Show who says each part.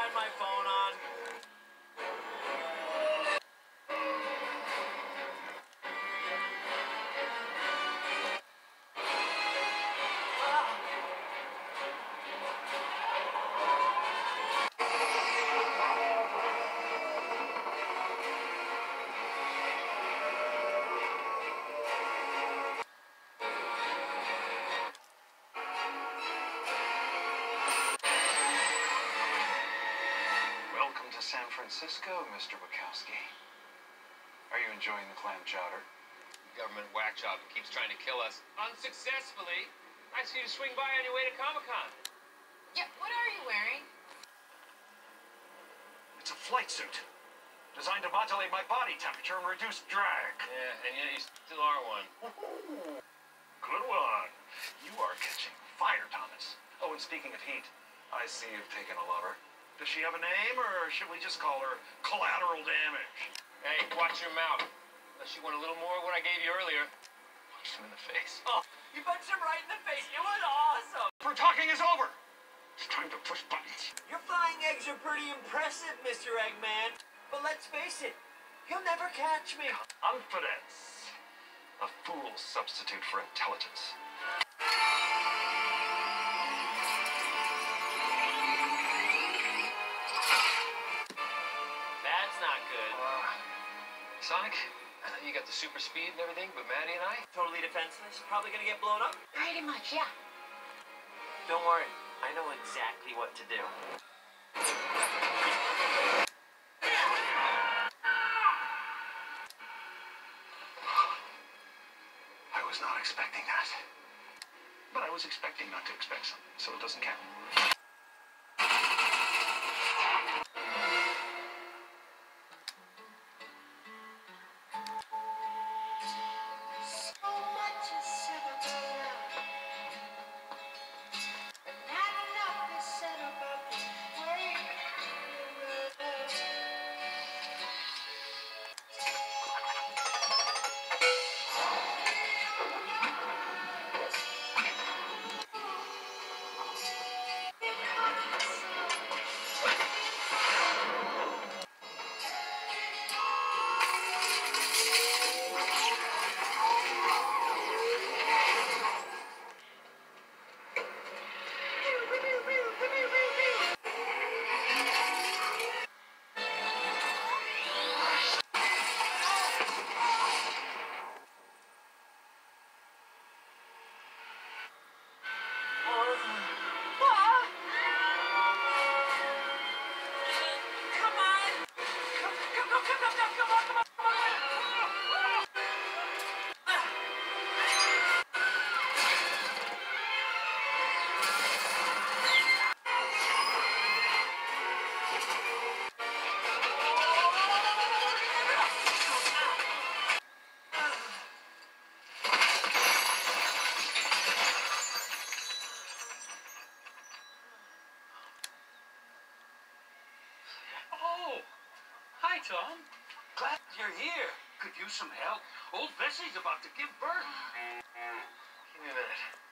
Speaker 1: tried my phone on.
Speaker 2: San Francisco, Mr. Wachowski. Are you enjoying the clam chowder?
Speaker 3: Government whack job who keeps trying to kill us unsuccessfully. Nice of you to swing by on your way to Comic Con.
Speaker 4: Yeah, what are you wearing?
Speaker 2: It's a flight suit. Designed to modulate my body temperature and reduce drag.
Speaker 3: Yeah, and yet you still are one.
Speaker 2: Good one. You are catching fire, Thomas. Oh, and speaking of heat, I see you've taken a lover. Does she have a name, or should we just call her collateral damage?
Speaker 3: Hey, watch your mouth. Unless you want a little more of what I gave you earlier.
Speaker 2: Punched him in the face.
Speaker 1: Oh, you punched him right in the face. It was awesome.
Speaker 2: For talking is over. It's time to push buttons.
Speaker 1: Your flying eggs are pretty impressive, Mr. Eggman. But let's face it, he'll never catch me.
Speaker 2: Confidence. A fool's substitute for intelligence.
Speaker 3: Sonic, I know you got the super speed and everything, but Maddie and I,
Speaker 1: Totally defenseless. Probably gonna get blown up.
Speaker 4: Pretty much, yeah.
Speaker 1: Don't worry. I know exactly what to do.
Speaker 2: I was not expecting that. But I was expecting not to expect something, so it doesn't count.
Speaker 3: Oh! Hi, Tom.
Speaker 2: Glad you're here. Could use some help. Old Bessie's about to give birth.
Speaker 3: Give me a minute.